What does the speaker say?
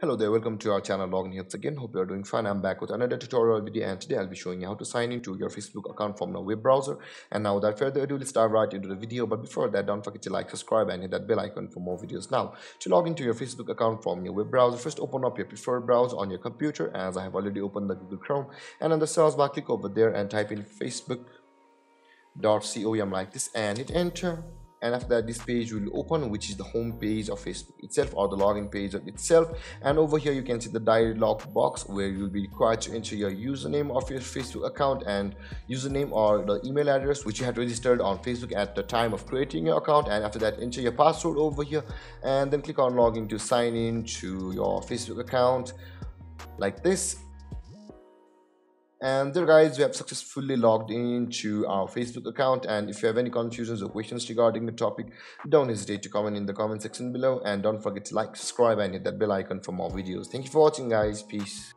Hello there, welcome to our channel Login Helps again. Hope you are doing fine. I'm back with another tutorial video and today I'll be showing you how to sign into your Facebook account from a web browser. And now without further ado, let's dive right into the video. But before that, don't forget to like, subscribe and hit that bell icon for more videos. Now, to log into your Facebook account from your web browser, first open up your preferred browser on your computer as I have already opened the Google Chrome. And on the search bar, click over there and type in facebook.com like this and hit enter and after that this page will open which is the home page of facebook itself or the login page of itself. And over here you can see the dialog box where you'll be required to enter your username of your facebook account and username or the email address which you had registered on facebook at the time of creating your account. And after that enter your password over here and then click on login to sign in to your facebook account like this and there guys we have successfully logged into our facebook account. And if you have any confusions or questions regarding the topic don't hesitate to comment in the comment section below. And don't forget to like subscribe and hit that bell icon for more videos. Thank you for watching guys. Peace